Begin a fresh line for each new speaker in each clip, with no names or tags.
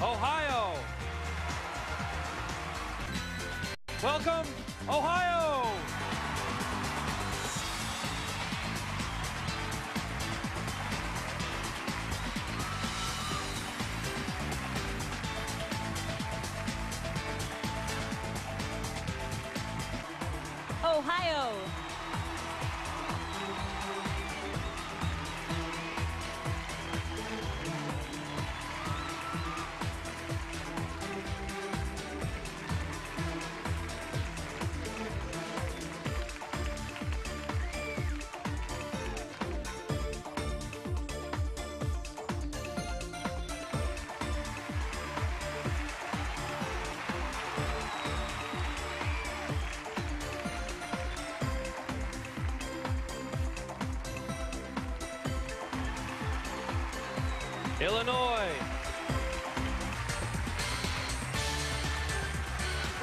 Ohio. Welcome, Ohio.
Ohio.
Illinois.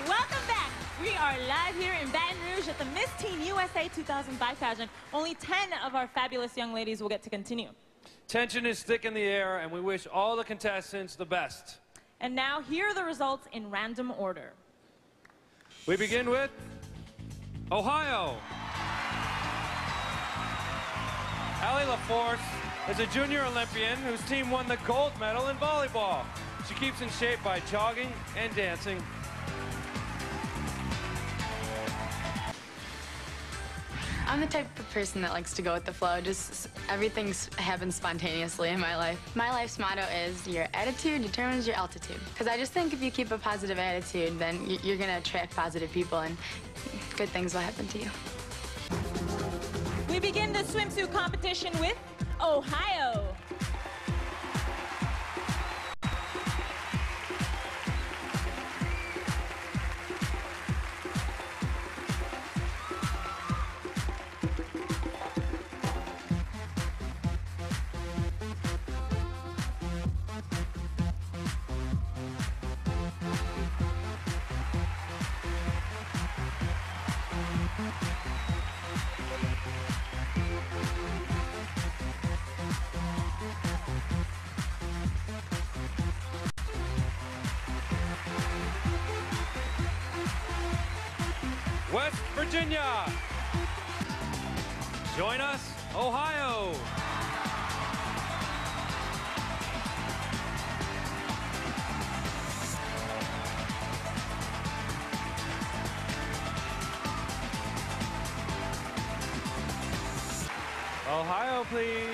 Welcome back. We are live here in Baton Rouge at the Miss Teen USA 2005 pageant. Only 10 of our fabulous young ladies will get to continue.
Tension is thick in the air, and we wish all the contestants the best.
And now, here are the results in random order.
We begin with Ohio. Allie LaForce is a junior Olympian whose team won the gold medal in volleyball. She keeps in shape by jogging and dancing.
I'm the type of person that likes to go with the flow. Just everything happens spontaneously in my life. My life's motto is your attitude determines your altitude. Because I just think if you keep a positive attitude, then you're going to attract positive people and good things will happen to you.
We begin the swimsuit competition with Ohio.
West Virginia. Join us, Ohio. Ohio, please.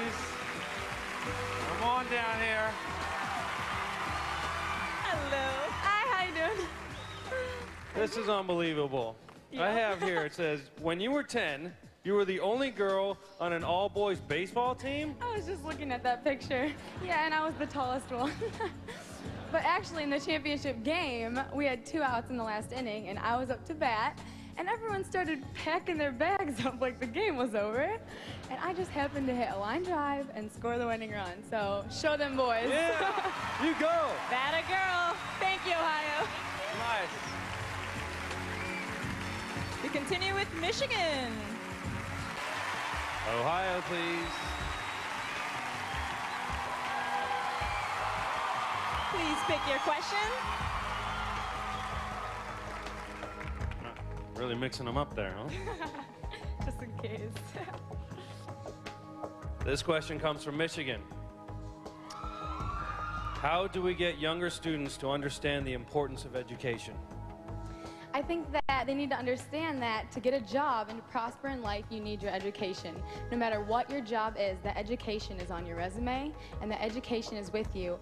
Come on down here.
Hello.
Hi, how you doing?
This is unbelievable. I have here, it says, when you were 10, you were the only girl on an all boys baseball team?
I was just looking at that picture. Yeah, and I was the tallest one. but actually, in the championship game, we had two outs in the last inning, and I was up to bat, and everyone started packing their bags up like the game was over. And I just happened to hit a line drive and score the winning run. So, show them, boys.
Yeah, you go.
That a girl. Thank you, Ohio. Continue with Michigan.
Ohio, please.
Please pick your question.
Really mixing them up there, huh?
just in case.
This question comes from Michigan. How do we get younger students to understand the importance of education?
I think that they need to understand that to get a job and to prosper in life, you need your education. No matter what your job is, the education is on your resume, and the education is with you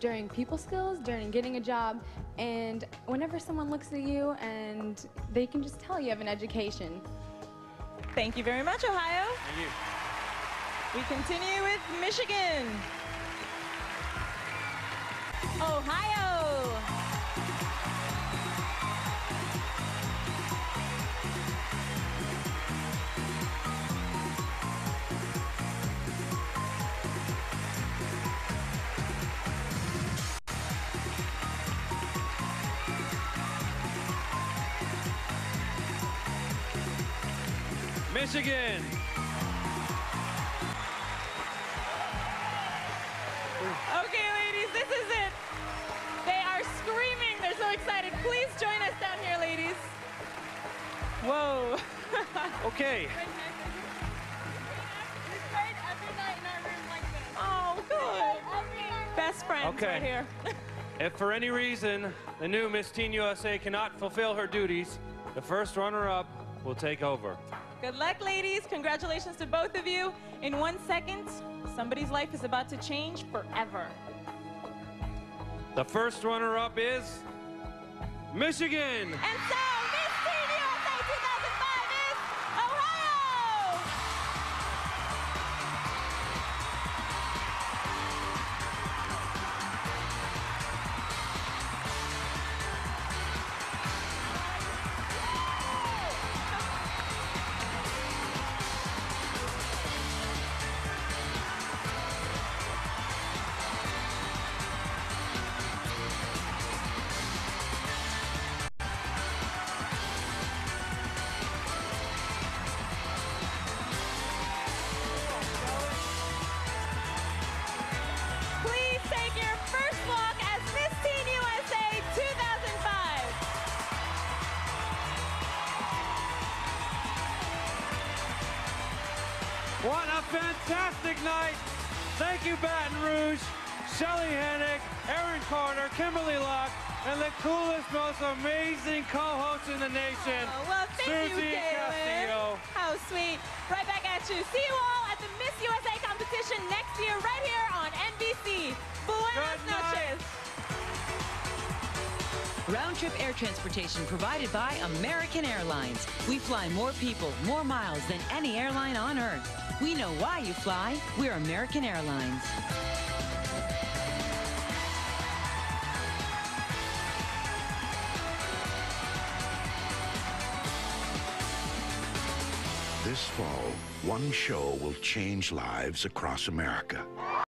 during people skills, during getting a job, and whenever someone looks at you and they can just tell you have an education.
Thank you very much, Ohio.
Thank you.
We continue with Michigan. Ohio.
Michigan.
Okay, ladies, this is it. They are screaming. They're so excited. Please join us down here, ladies. Whoa.
okay.
Oh, good. Best friends
okay.
right here.
if for any reason the new Miss Teen USA cannot fulfill her duties, the first runner-up will take over.
Good luck, ladies. Congratulations to both of you. In one second, somebody's life is about to change forever.
The first runner-up is Michigan.
And so,
What a fantastic night. Thank you, Baton Rouge, Shelley Hennig, Aaron Carter, Kimberly Locke, and the coolest, most amazing co-host in the nation,
Oh, well, thank you,
Susie
Kaylin.
Castillo.
How sweet. Right back at you. See you all at the Miss USA competition next year right here on NBC. Buenas
Good night.
noches.
Round trip air transportation provided by American Airlines. We fly more people, more miles than any airline on earth. We know why you fly. We're American Airlines.
This fall, one show will change lives across America.